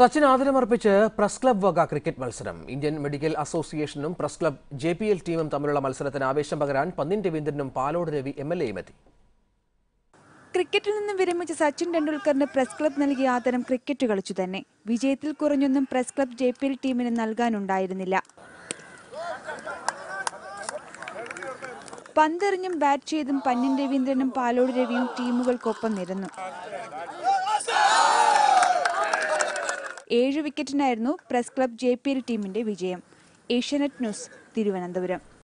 സച്ചിൻ ആദരമർപ്പിച്ച് press club വക cricket മത്സരം. ഇന്ത്യൻ മെഡിക്കൽ അസോസിയേഷനും press club J P L ടീമും തമ്മിലുള്ള മത്സരത്തിന് ആവേശം പകരാൻ പന്നിൻ രവീന്ദ്രനും പാലോട് രവി എം എൽ എയും എത്തി ക്രിക്കറ്റിൽ നിന്നും വിരമിച്ച സച്ചിൻ ടെണ്ടുൽക്കറിന് പ്രസ് ക്ലബ് നൽകിയ ആദരം ക്രിക്കറ്റ് കളിച്ചു തന്നെ. വിജയത്തിൽ കുറഞ്ഞൊന്നും press club J P L ടീമിന് നൽകാനുണ്ടായിരുന്നില്ല. പന്തെറിഞ്ഞും ബാറ്റ് ചെയ്തും പന്നിൻ രവീന്ദ്രനും പാലോട് രവിയും ടീമുകൾക്കൊപ്പം നിരന്നു. ഏഴ് വിക്കറ്റിനായിരുന്നു പ്രസ് ക്ലബ് ജെ ടീമിന്റെ വിജയം. ഏഷ്യാനെറ്റ് ന്യൂസ് തിരുവനന്തപുരം.